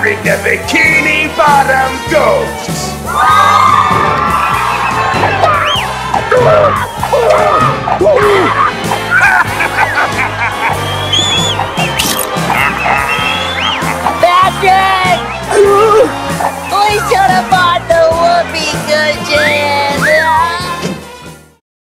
Bring the Bikini Bottom Ghosts.